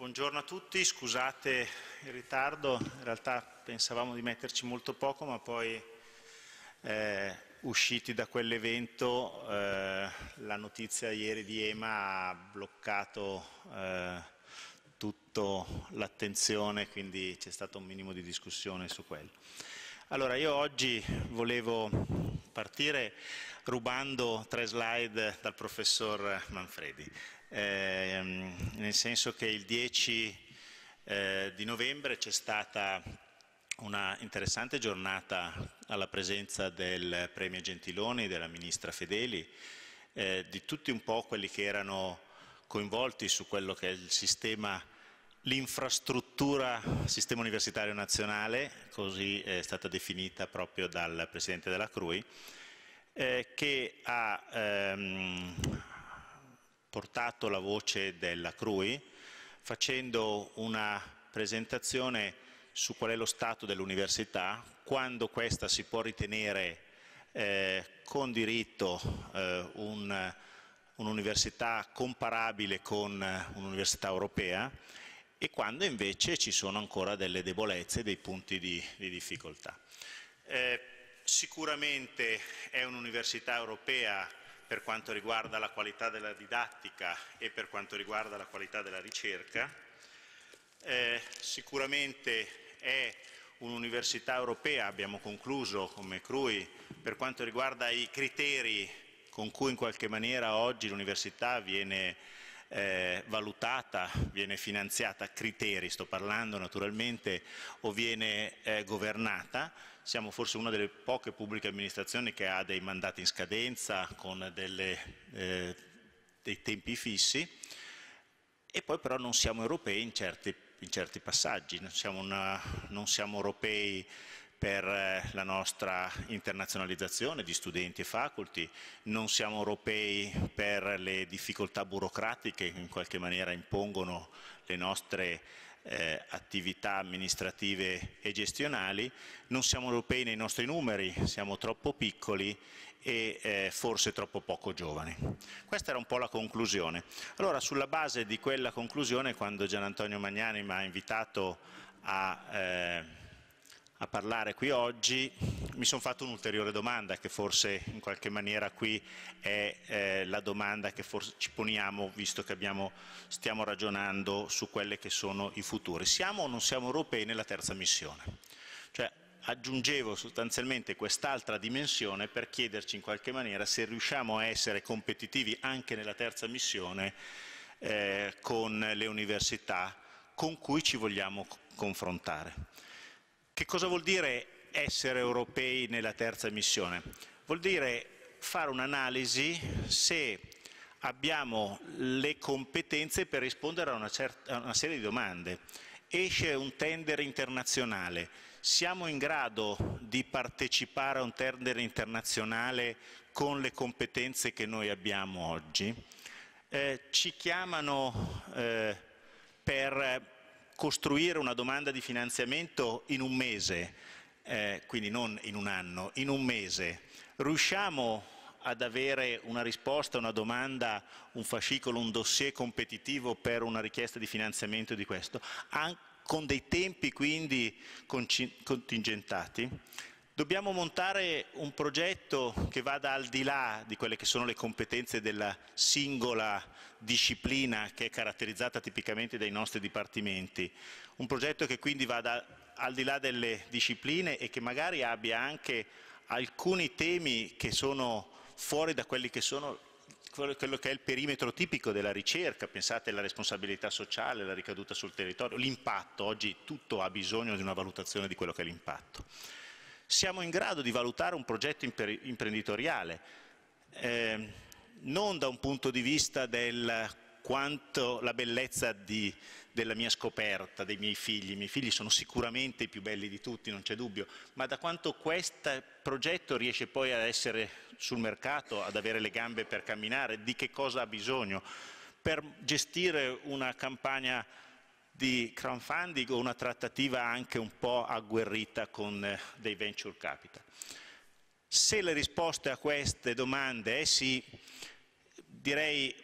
buongiorno a tutti, scusate il ritardo, in realtà pensavamo di metterci molto poco ma poi eh, usciti da quell'evento eh, la notizia ieri di EMA ha bloccato eh, tutta l'attenzione, quindi c'è stato un minimo di discussione su quello. Allora io oggi volevo partire rubando tre slide dal professor Manfredi eh, nel senso che il 10 eh, di novembre c'è stata una interessante giornata alla presenza del Premio Gentiloni, della Ministra Fedeli, eh, di tutti un po' quelli che erano coinvolti su quello che è il sistema, l'infrastruttura sistema universitario nazionale, così è stata definita proprio dal Presidente della CRUI, eh, che ha ehm, portato la voce della CRUI facendo una presentazione su qual è lo stato dell'università, quando questa si può ritenere eh, con diritto eh, un, un'università comparabile con un'università europea e quando invece ci sono ancora delle debolezze, dei punti di, di difficoltà. Eh, sicuramente è un'università europea per quanto riguarda la qualità della didattica e per quanto riguarda la qualità della ricerca. Eh, sicuramente è un'università europea, abbiamo concluso come CRUI, per quanto riguarda i criteri con cui in qualche maniera oggi l'università viene eh, valutata, viene finanziata, criteri sto parlando naturalmente, o viene eh, governata, siamo forse una delle poche pubbliche amministrazioni che ha dei mandati in scadenza con delle, eh, dei tempi fissi. E poi però non siamo europei in certi, in certi passaggi, non siamo, una, non siamo europei per eh, la nostra internazionalizzazione di studenti e faculty, non siamo europei per le difficoltà burocratiche che in qualche maniera impongono le nostre eh, attività amministrative e gestionali, non siamo europei nei nostri numeri, siamo troppo piccoli e eh, forse troppo poco giovani. Questa era un po' la conclusione. Allora sulla base di quella conclusione quando Gian Antonio Magnani mi ha invitato a eh, a parlare qui oggi, mi sono fatto un'ulteriore domanda che forse in qualche maniera qui è eh, la domanda che forse ci poniamo visto che abbiamo, stiamo ragionando su quelli che sono i futuri. Siamo o non siamo europei nella terza missione? Cioè, aggiungevo sostanzialmente quest'altra dimensione per chiederci in qualche maniera se riusciamo a essere competitivi anche nella terza missione eh, con le università con cui ci vogliamo confrontare. Che cosa vuol dire essere europei nella terza missione? Vuol dire fare un'analisi se abbiamo le competenze per rispondere a una, certa, a una serie di domande. Esce un tender internazionale, siamo in grado di partecipare a un tender internazionale con le competenze che noi abbiamo oggi? Eh, ci chiamano eh, per costruire una domanda di finanziamento in un mese, eh, quindi non in un anno, in un mese, riusciamo ad avere una risposta, una domanda, un fascicolo, un dossier competitivo per una richiesta di finanziamento di questo, con dei tempi quindi contingentati? Dobbiamo montare un progetto che vada al di là di quelle che sono le competenze della singola disciplina che è caratterizzata tipicamente dai nostri dipartimenti, un progetto che quindi vada al di là delle discipline e che magari abbia anche alcuni temi che sono fuori da quelli che sono quello che è il perimetro tipico della ricerca, pensate alla responsabilità sociale, la ricaduta sul territorio, l'impatto, oggi tutto ha bisogno di una valutazione di quello che è l'impatto siamo in grado di valutare un progetto imprenditoriale, eh, non da un punto di vista del quanto la bellezza di, della mia scoperta, dei miei figli, i miei figli sono sicuramente i più belli di tutti, non c'è dubbio, ma da quanto questo progetto riesce poi ad essere sul mercato, ad avere le gambe per camminare, di che cosa ha bisogno? Per gestire una campagna di crowdfunding o una trattativa anche un po' agguerrita con eh, dei venture capital. Se le risposte a queste domande è sì, direi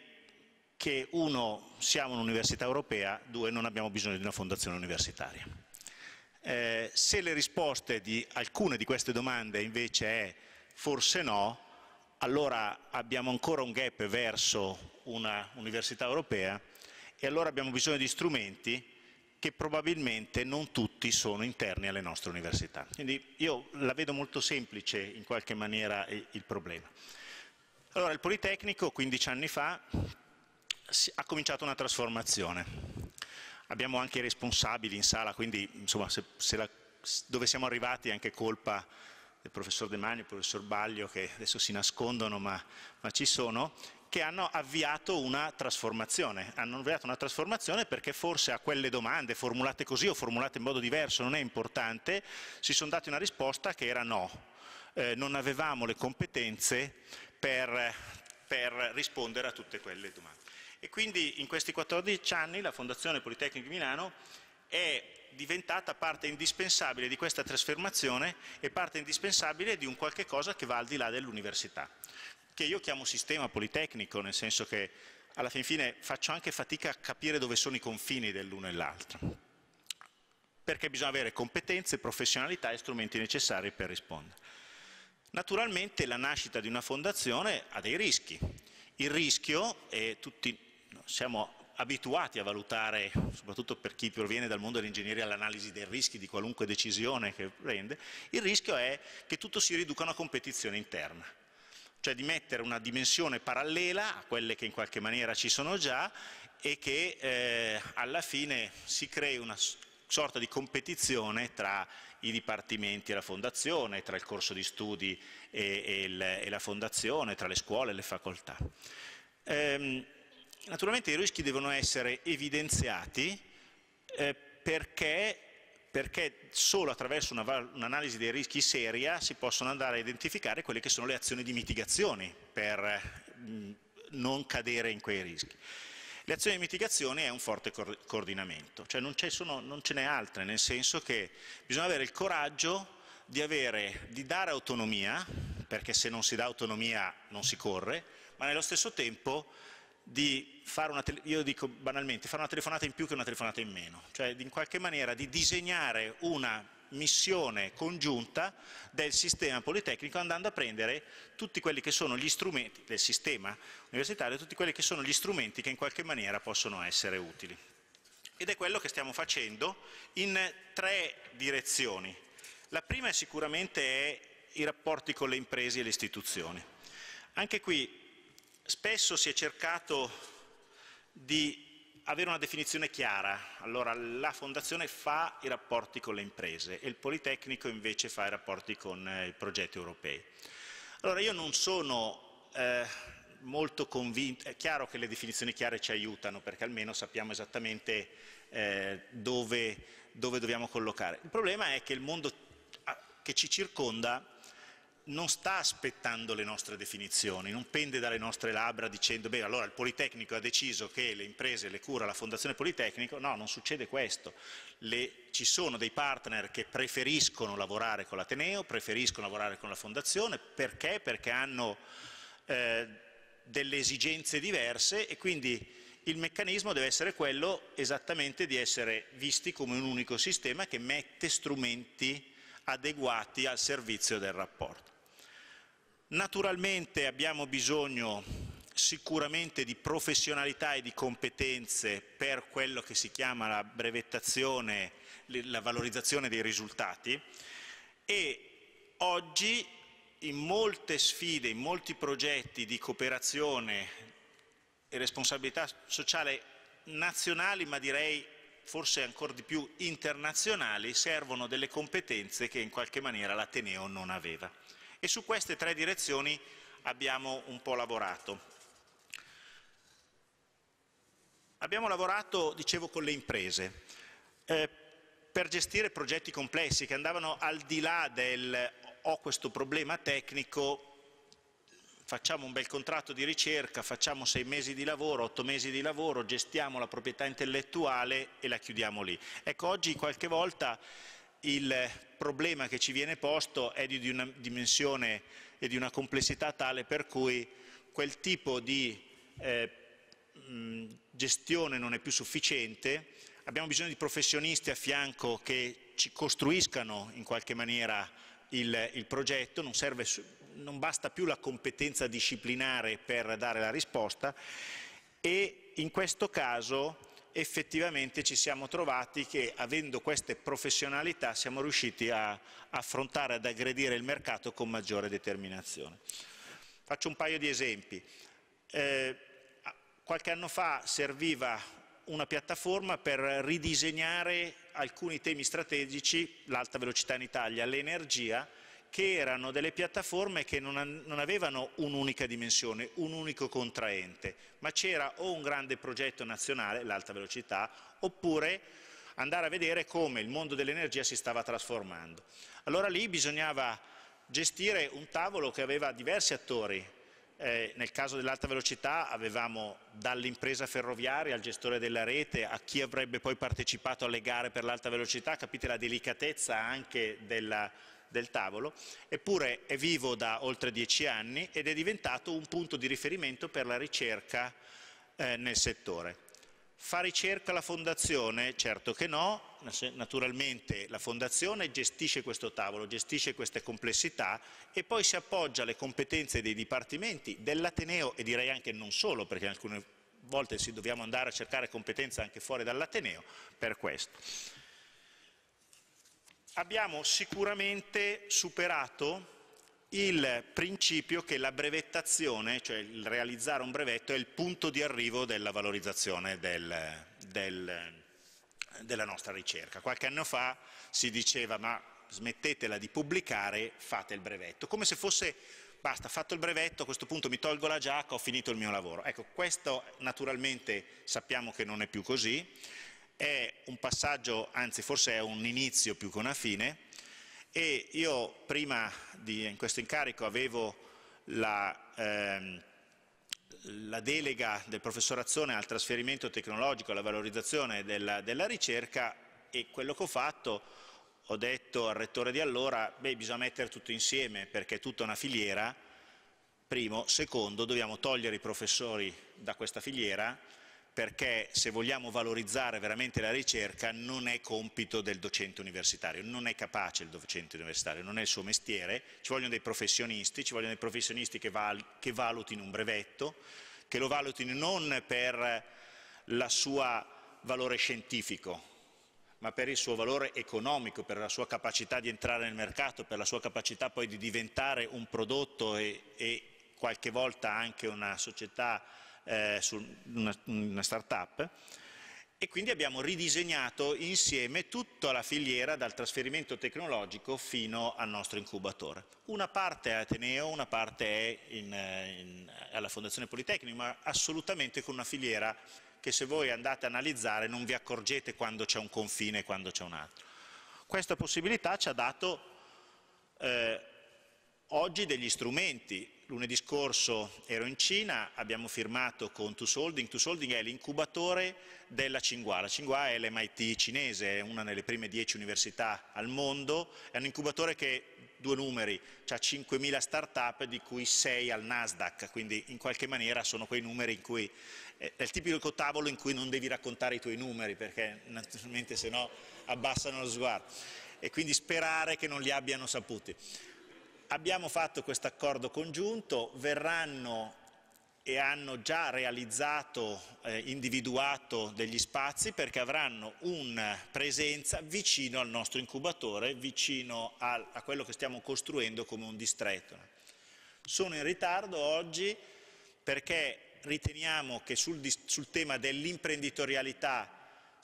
che uno, siamo un'università europea, due, non abbiamo bisogno di una fondazione universitaria. Eh, se le risposte di alcune di queste domande invece è forse no, allora abbiamo ancora un gap verso una università europea e allora abbiamo bisogno di strumenti che probabilmente non tutti sono interni alle nostre università. Quindi io la vedo molto semplice in qualche maniera il problema. Allora il Politecnico 15 anni fa ha cominciato una trasformazione. Abbiamo anche i responsabili in sala, quindi insomma, se, se la, dove siamo arrivati è anche colpa del professor De Mani, del professor Baglio, che adesso si nascondono ma, ma ci sono, che hanno avviato una trasformazione. Hanno avviato una trasformazione perché forse a quelle domande, formulate così o formulate in modo diverso, non è importante, si sono dati una risposta che era no. Eh, non avevamo le competenze per, per rispondere a tutte quelle domande. E quindi in questi 14 anni la Fondazione Politecnica di Milano è diventata parte indispensabile di questa trasformazione e parte indispensabile di un qualche cosa che va al di là dell'università, che io chiamo sistema politecnico, nel senso che alla fin fine faccio anche fatica a capire dove sono i confini dell'uno e l'altro, perché bisogna avere competenze, professionalità e strumenti necessari per rispondere. Naturalmente la nascita di una fondazione ha dei rischi. Il rischio, e tutti siamo abituati a valutare, soprattutto per chi proviene dal mondo dell'ingegneria, l'analisi dei rischi di qualunque decisione che prende, il rischio è che tutto si riduca a una competizione interna, cioè di mettere una dimensione parallela a quelle che in qualche maniera ci sono già e che eh, alla fine si crei una sorta di competizione tra i dipartimenti e la fondazione, tra il corso di studi e, e, il, e la fondazione, tra le scuole e le facoltà. Ehm, naturalmente i rischi devono essere evidenziati eh, perché, perché, solo attraverso un'analisi un dei rischi seria si possono andare a identificare quelle che sono le azioni di mitigazione per non cadere in quei rischi. Le azioni di mitigazione è un forte coordinamento, cioè non, sono, non ce n'è altre, nel senso che bisogna avere il coraggio di, avere, di dare autonomia, perché se non si dà autonomia non si corre, ma nello stesso tempo di fare una, io dico banalmente, fare una telefonata in più che una telefonata in meno, cioè in qualche maniera di disegnare una missione congiunta del sistema politecnico andando a prendere tutti quelli che sono gli strumenti del sistema universitario, tutti quelli che sono gli strumenti che in qualche maniera possono essere utili. Ed è quello che stiamo facendo in tre direzioni. La prima è sicuramente è i rapporti con le imprese e le istituzioni. Anche qui spesso si è cercato di avere una definizione chiara. Allora, la Fondazione fa i rapporti con le imprese e il Politecnico invece fa i rapporti con eh, i progetti europei. Allora, io non sono eh, molto convinto, è chiaro che le definizioni chiare ci aiutano perché almeno sappiamo esattamente eh, dove, dove dobbiamo collocare. Il problema è che il mondo ah, che ci circonda non sta aspettando le nostre definizioni, non pende dalle nostre labbra dicendo beh allora il Politecnico ha deciso che le imprese le cura la Fondazione Politecnico, no, non succede questo. Le, ci sono dei partner che preferiscono lavorare con l'Ateneo, preferiscono lavorare con la Fondazione, perché? Perché hanno eh, delle esigenze diverse e quindi il meccanismo deve essere quello esattamente di essere visti come un unico sistema che mette strumenti adeguati al servizio del rapporto. Naturalmente abbiamo bisogno sicuramente di professionalità e di competenze per quello che si chiama la brevettazione, la valorizzazione dei risultati e oggi in molte sfide, in molti progetti di cooperazione e responsabilità sociale nazionali, ma direi forse ancora di più internazionali, servono delle competenze che in qualche maniera l'Ateneo non aveva e su queste tre direzioni abbiamo un po' lavorato. Abbiamo lavorato, dicevo, con le imprese eh, per gestire progetti complessi che andavano al di là del ho questo problema tecnico, facciamo un bel contratto di ricerca, facciamo sei mesi di lavoro, otto mesi di lavoro, gestiamo la proprietà intellettuale e la chiudiamo lì. Ecco, oggi qualche volta il problema che ci viene posto è di una dimensione e di una complessità tale per cui quel tipo di eh, gestione non è più sufficiente, abbiamo bisogno di professionisti a fianco che ci costruiscano in qualche maniera il, il progetto, non, serve, non basta più la competenza disciplinare per dare la risposta. E in questo caso effettivamente ci siamo trovati che avendo queste professionalità siamo riusciti a affrontare, ad aggredire il mercato con maggiore determinazione. Faccio un paio di esempi. Eh, qualche anno fa serviva una piattaforma per ridisegnare alcuni temi strategici, l'alta velocità in Italia, l'energia, che erano delle piattaforme che non, non avevano un'unica dimensione, un unico contraente, ma c'era o un grande progetto nazionale, l'alta velocità, oppure andare a vedere come il mondo dell'energia si stava trasformando. Allora lì bisognava gestire un tavolo che aveva diversi attori, eh, nel caso dell'alta velocità avevamo dall'impresa ferroviaria al gestore della rete a chi avrebbe poi partecipato alle gare per l'alta velocità, capite la delicatezza anche della, del tavolo, eppure è vivo da oltre dieci anni ed è diventato un punto di riferimento per la ricerca eh, nel settore. Fa ricerca la Fondazione? Certo che no, naturalmente la Fondazione gestisce questo tavolo, gestisce queste complessità e poi si appoggia alle competenze dei dipartimenti dell'Ateneo e direi anche non solo, perché alcune volte dobbiamo andare a cercare competenze anche fuori dall'Ateneo per questo abbiamo sicuramente superato il principio che la brevettazione, cioè il realizzare un brevetto, è il punto di arrivo della valorizzazione del, del, della nostra ricerca. Qualche anno fa si diceva ma smettetela di pubblicare, fate il brevetto, come se fosse basta, fatto il brevetto, a questo punto mi tolgo la giacca, ho finito il mio lavoro. Ecco, questo naturalmente sappiamo che non è più così, è un passaggio, anzi forse è un inizio più che una fine. E io prima di in questo incarico avevo la, ehm, la delega del professor Azzone al trasferimento tecnologico, alla valorizzazione della, della, ricerca e quello che ho fatto ho detto al rettore di allora, beh bisogna mettere tutto insieme perché è tutta una filiera, primo, secondo. Dobbiamo togliere i professori da questa filiera perché se vogliamo valorizzare veramente la ricerca non è compito del docente universitario, non è capace il docente universitario, non è il suo mestiere, ci vogliono dei professionisti, ci vogliono dei professionisti che, val che valutino un brevetto, che lo valutino non per il suo valore scientifico, ma per il suo valore economico, per la sua capacità di entrare nel mercato, per la sua capacità poi di diventare un prodotto e, e qualche volta anche una società eh, su una, una start-up e quindi abbiamo ridisegnato insieme tutta la filiera dal trasferimento tecnologico fino al nostro incubatore. Una parte è Ateneo, una parte è in, in, alla Fondazione Politecnico, ma assolutamente con una filiera che se voi andate a analizzare non vi accorgete quando c'è un confine e quando c'è un altro. Questa possibilità ci ha dato eh, oggi degli strumenti Lunedì scorso ero in Cina, abbiamo firmato con Tusolding. Tusolding è l'incubatore della Tsinghua. La Tsinghua è l'MIT cinese, è una delle prime dieci università al mondo. È un incubatore che, due numeri, ha 5.000 start-up di cui 6 al Nasdaq, quindi in qualche maniera sono quei numeri in cui è il tipico tavolo in cui non devi raccontare i tuoi numeri perché naturalmente se no abbassano lo sguardo e quindi sperare che non li abbiano saputi. Abbiamo fatto questo accordo congiunto, verranno e hanno già realizzato, eh, individuato degli spazi perché avranno una presenza vicino al nostro incubatore, vicino a, a quello che stiamo costruendo come un distretto. Sono in ritardo oggi perché riteniamo che sul, sul tema dell'imprenditorialità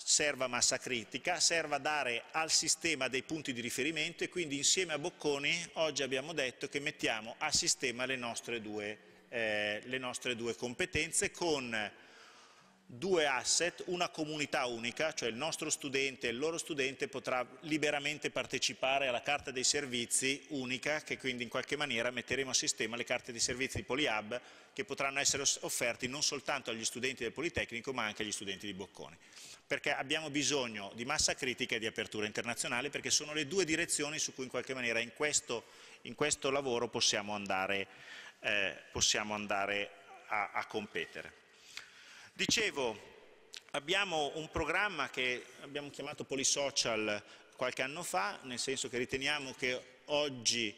serva massa critica, serva dare al sistema dei punti di riferimento e quindi insieme a Bocconi oggi abbiamo detto che mettiamo a sistema le nostre due, eh, le nostre due competenze con due asset, una comunità unica, cioè il nostro studente e il loro studente potrà liberamente partecipare alla carta dei servizi unica che quindi in qualche maniera metteremo a sistema le carte dei servizi di PoliHub che potranno essere offerti non soltanto agli studenti del Politecnico ma anche agli studenti di Bocconi perché abbiamo bisogno di massa critica e di apertura internazionale perché sono le due direzioni su cui in qualche maniera in questo, in questo lavoro possiamo andare, eh, possiamo andare a, a competere. Dicevo, abbiamo un programma che abbiamo chiamato Polisocial qualche anno fa, nel senso che riteniamo che oggi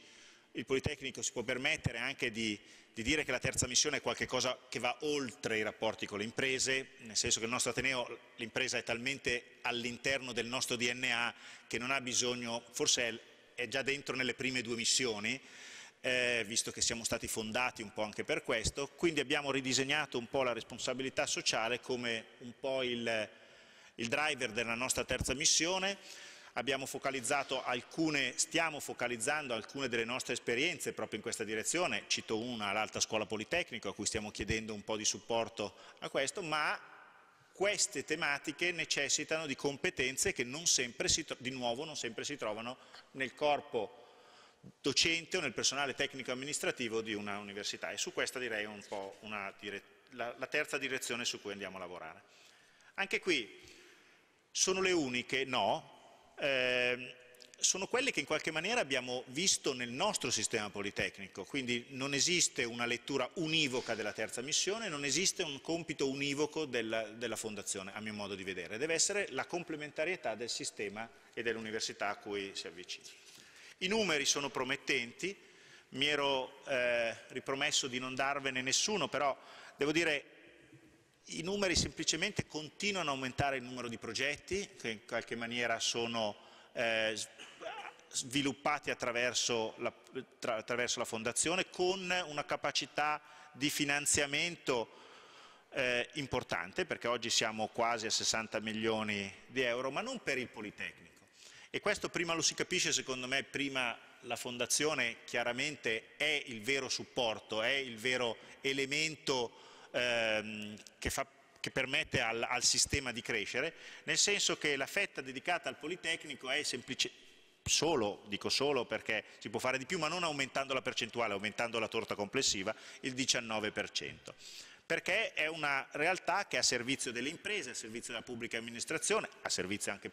il Politecnico si può permettere anche di, di dire che la terza missione è qualcosa che va oltre i rapporti con le imprese, nel senso che il nostro Ateneo, l'impresa è talmente all'interno del nostro DNA che non ha bisogno, forse è, è già dentro nelle prime due missioni, eh, visto che siamo stati fondati un po' anche per questo, quindi abbiamo ridisegnato un po' la responsabilità sociale come un po' il, il driver della nostra terza missione, abbiamo focalizzato alcune, stiamo focalizzando alcune delle nostre esperienze proprio in questa direzione, cito una, l'Alta Scuola Politecnico, a cui stiamo chiedendo un po' di supporto a questo, ma queste tematiche necessitano di competenze che non sempre si, di nuovo non sempre si trovano nel corpo docente o nel personale tecnico amministrativo di una università e su questa direi un po' la, la terza direzione su cui andiamo a lavorare. Anche qui sono le uniche? No, eh, sono quelle che in qualche maniera abbiamo visto nel nostro sistema politecnico, quindi non esiste una lettura univoca della terza missione, non esiste un compito univoco della, della fondazione, a mio modo di vedere, deve essere la complementarietà del sistema e dell'università a cui si avvicina. I numeri sono promettenti, mi ero eh, ripromesso di non darvene nessuno, però devo dire i numeri semplicemente continuano a aumentare il numero di progetti che in qualche maniera sono eh, sviluppati attraverso la, tra, attraverso la, Fondazione con una capacità di finanziamento eh, importante perché oggi siamo quasi a 60 milioni di euro ma non per il Politecnico e questo prima lo si capisce secondo me prima la Fondazione chiaramente è il vero supporto, è il vero elemento ehm, che, fa, che, permette al, al, sistema di crescere, nel senso che la fetta dedicata al Politecnico è semplice, solo, dico solo perché si può fare di più, ma non aumentando la percentuale, aumentando la torta complessiva, il 19% perché è una realtà che è a servizio delle imprese, a servizio della pubblica amministrazione, a servizio anche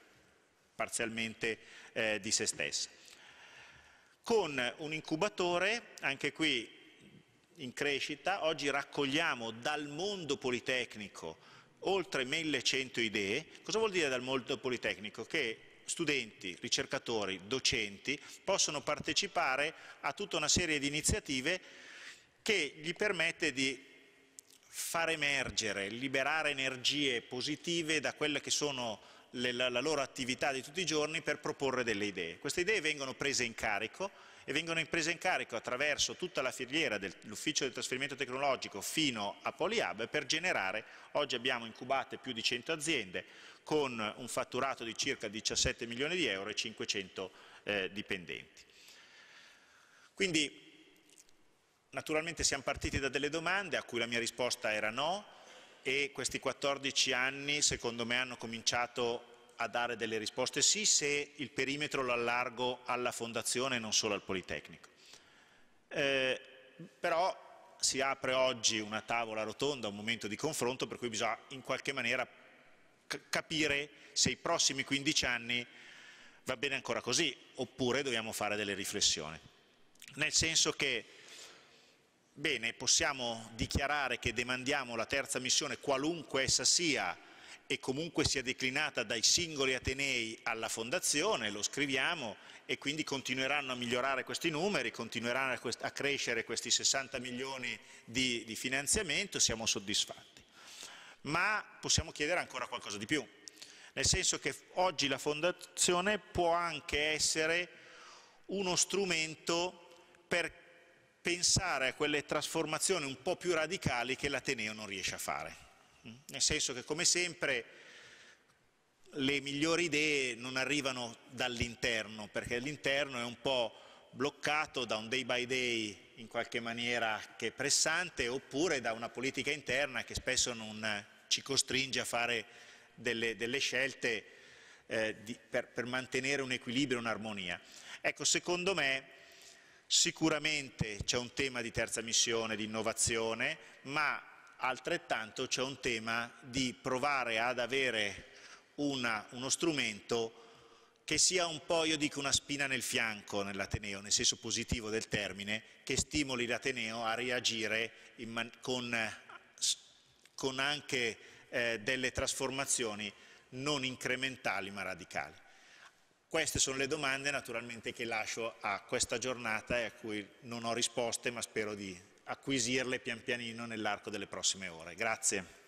parzialmente eh, di se stessa. Con un incubatore, anche qui in crescita, oggi raccogliamo dal mondo politecnico oltre 1100 idee. Cosa vuol dire dal mondo politecnico? Che studenti, ricercatori, docenti possono partecipare a tutta una serie di iniziative che gli permette di far emergere, liberare energie positive da quelle che sono le, la, la loro attività di tutti i giorni per proporre delle idee. Queste idee vengono prese in carico e vengono prese in carico attraverso tutta la filiera dell'ufficio del trasferimento tecnologico fino a PolyHub per generare, oggi abbiamo incubate più di 100 aziende con un fatturato di circa 17 milioni di euro e 500 eh, dipendenti. Quindi naturalmente siamo partiti da delle domande a cui la mia risposta era no e questi 14 anni secondo me hanno cominciato a dare delle risposte sì se il perimetro lo allargo alla fondazione e non solo al Politecnico. Eh, però si apre oggi una tavola rotonda, un momento di confronto per cui bisogna in qualche maniera capire se i prossimi 15 anni va bene ancora così oppure dobbiamo fare delle riflessioni. Nel senso che, bene, possiamo dichiarare che demandiamo la terza missione, qualunque essa sia, e comunque sia declinata dai singoli Atenei alla Fondazione, lo scriviamo e quindi continueranno a migliorare questi numeri, continueranno a crescere questi 60 milioni di, di finanziamento, siamo soddisfatti. Ma possiamo chiedere ancora qualcosa di più, nel senso che oggi la Fondazione può anche essere uno strumento per pensare a quelle trasformazioni un po' più radicali che l'Ateneo non riesce a fare nel senso che come sempre le migliori idee non arrivano dall'interno, perché l'interno è un po' bloccato da un day by day in qualche maniera che è pressante, oppure da una politica interna che spesso non ci costringe a fare delle, delle scelte eh, di, per, per mantenere un equilibrio, un'armonia. Ecco, secondo me sicuramente c'è un tema di terza missione, di innovazione, ma altrettanto c'è un tema di provare ad avere una, uno strumento che sia un po', io dico, una spina nel fianco nell'Ateneo, nel senso positivo del termine, che stimoli l'Ateneo a reagire con, con, anche eh, delle trasformazioni non incrementali ma radicali. Queste sono le domande naturalmente che lascio a questa giornata e a cui non ho risposte ma spero di acquisirle pian pianino nell'arco delle prossime ore. Grazie.